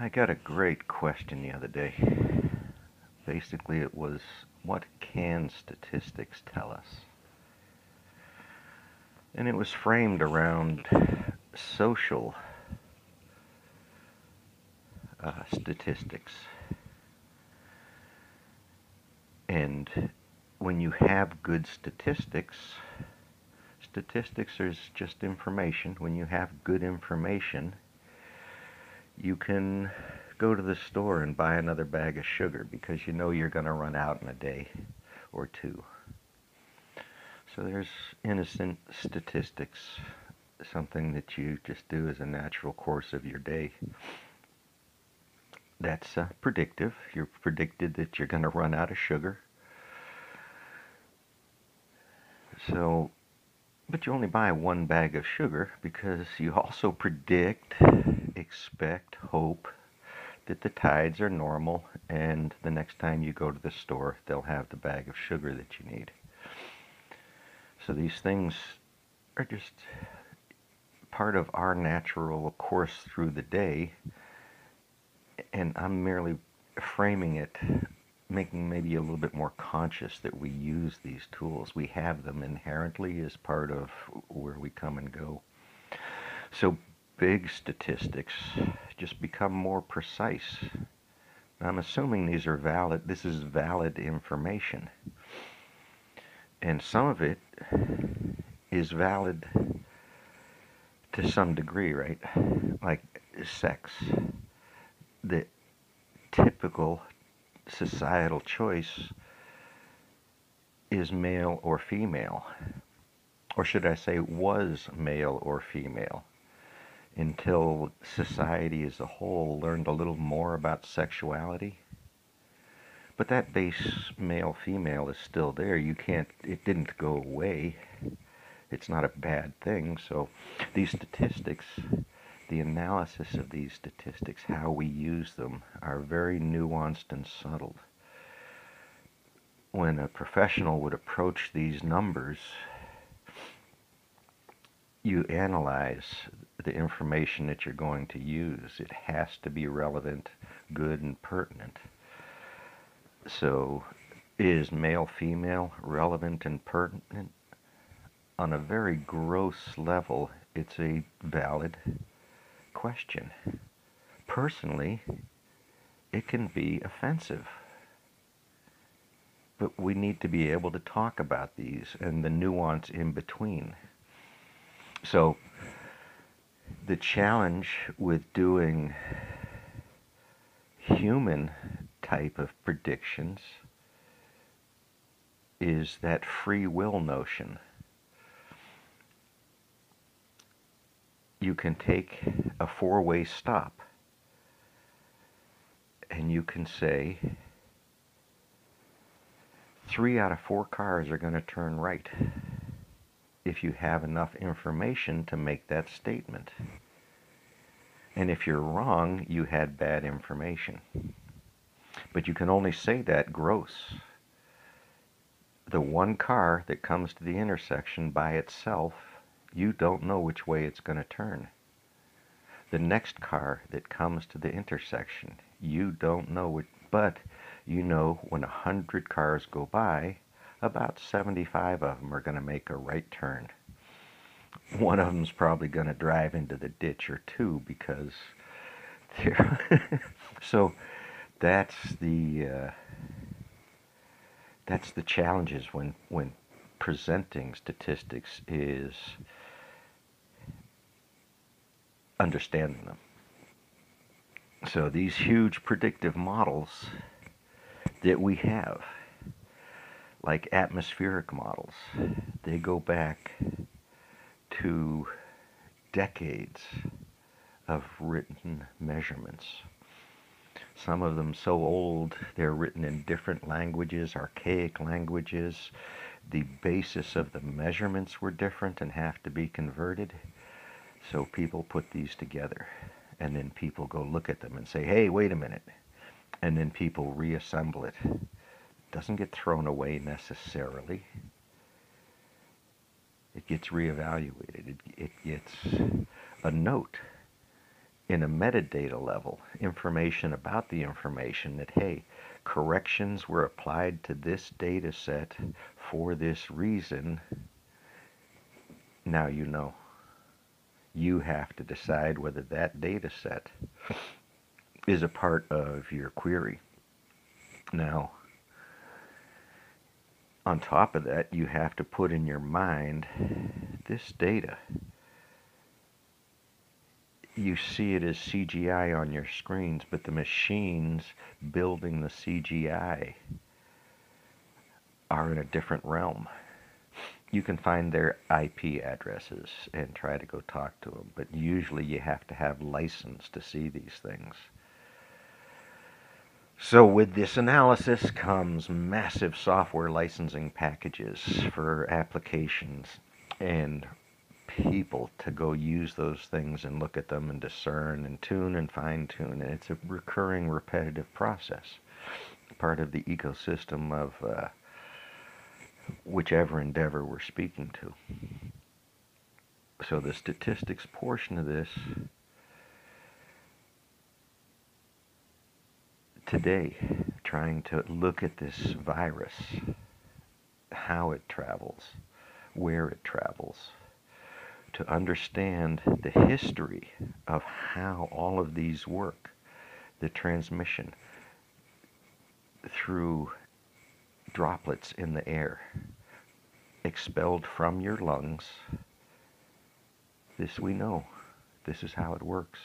I got a great question the other day. Basically, it was what can statistics tell us? And it was framed around social uh, statistics. And when you have good statistics, statistics is just information. When you have good information, you can go to the store and buy another bag of sugar because you know you're going to run out in a day or two. So there's innocent statistics, something that you just do as a natural course of your day. That's uh, predictive. You're predicted that you're going to run out of sugar. So but you only buy one bag of sugar because you also predict, expect, hope that the tides are normal and the next time you go to the store they'll have the bag of sugar that you need. So these things are just part of our natural course through the day and I'm merely framing it making maybe a little bit more conscious that we use these tools. We have them inherently as part of where we come and go. So big statistics just become more precise. I'm assuming these are valid, this is valid information. And some of it is valid to some degree, right? Like sex. The typical societal choice is male or female. Or should I say, was male or female, until society as a whole learned a little more about sexuality. But that base male female is still there. You can't, it didn't go away. It's not a bad thing. So these statistics the analysis of these statistics, how we use them, are very nuanced and subtle. When a professional would approach these numbers, you analyze the information that you're going to use. It has to be relevant, good, and pertinent. So, is male female relevant and pertinent? On a very gross level, it's a valid question. Personally, it can be offensive. But we need to be able to talk about these and the nuance in between. So, the challenge with doing human type of predictions is that free will notion. You can take a four-way stop and you can say three out of four cars are going to turn right if you have enough information to make that statement. And if you're wrong, you had bad information. But you can only say that gross. The one car that comes to the intersection by itself you don't know which way it's going to turn. The next car that comes to the intersection, you don't know which, but you know when a hundred cars go by, about 75 of them are going to make a right turn. One of them's probably going to drive into the ditch or two because they're so that's the uh, that's the challenges when when presenting statistics is understanding them. So these huge predictive models that we have, like atmospheric models, they go back to decades of written measurements. Some of them so old they're written in different languages, archaic languages. The basis of the measurements were different and have to be converted. So people put these together, and then people go look at them and say, hey, wait a minute. And then people reassemble it. it doesn't get thrown away necessarily. It gets reevaluated. It, it gets a note in a metadata level, information about the information that, hey, corrections were applied to this data set for this reason, now you know. You have to decide whether that data set is a part of your query. Now, on top of that, you have to put in your mind this data. You see it as CGI on your screens, but the machines building the CGI are in a different realm. You can find their IP addresses and try to go talk to them, but usually you have to have license to see these things. So with this analysis comes massive software licensing packages for applications and people to go use those things and look at them and discern and tune and fine tune. And it's a recurring, repetitive process, part of the ecosystem of uh, whichever endeavor we're speaking to. So the statistics portion of this today trying to look at this virus, how it travels, where it travels, to understand the history of how all of these work, the transmission through droplets in the air, expelled from your lungs. This we know. This is how it works.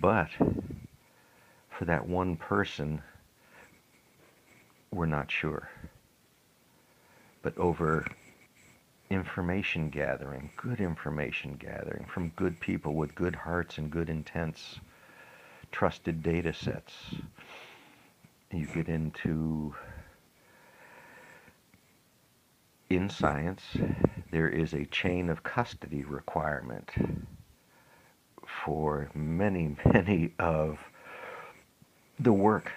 But for that one person, we're not sure. But over information gathering, good information gathering from good people with good hearts and good intents, trusted data sets, you get into in science, there is a chain of custody requirement for many, many of the work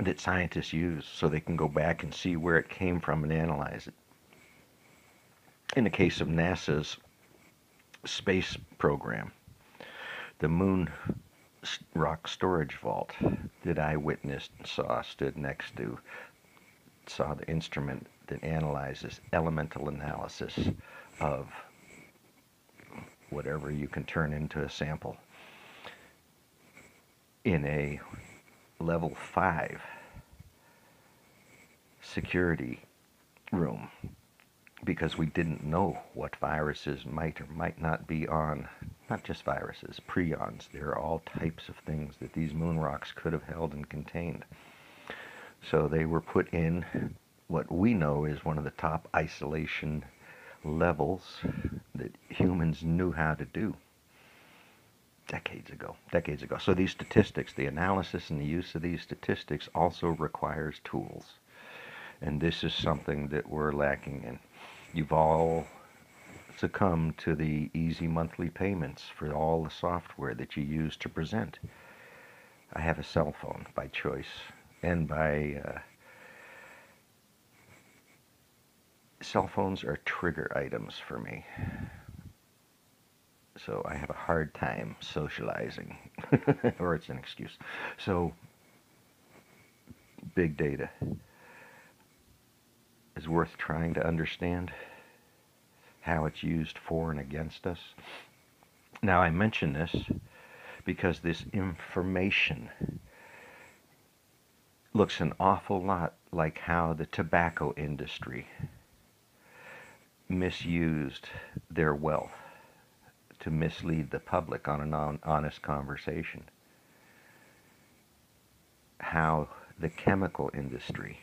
that scientists use so they can go back and see where it came from and analyze it. In the case of NASA's space program, the moon rock storage vault that I witnessed and saw stood next to, saw the instrument that analyzes elemental analysis of whatever you can turn into a sample in a level 5 security room because we didn't know what viruses might or might not be on, not just viruses, prions. There are all types of things that these moon rocks could have held and contained. So they were put in what we know is one of the top isolation levels that humans knew how to do decades ago, decades ago. So these statistics, the analysis and the use of these statistics also requires tools. And this is something that we're lacking in. You've all succumbed to the easy monthly payments for all the software that you use to present. I have a cell phone by choice and by uh, cell phones are trigger items for me so I have a hard time socializing, or it's an excuse. So, big data is worth trying to understand how it's used for and against us. Now, I mention this because this information looks an awful lot like how the tobacco industry misused their wealth to mislead the public on an honest conversation. How the chemical industry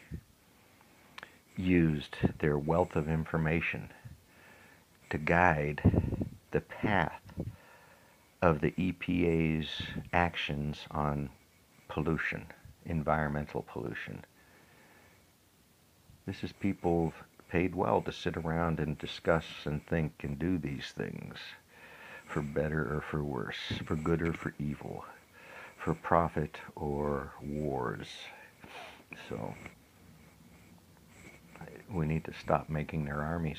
used their wealth of information to guide the path of the EPA's actions on pollution, environmental pollution. This is people paid well to sit around and discuss and think and do these things for better or for worse, for good or for evil, for profit or wars. So we need to stop making their armies.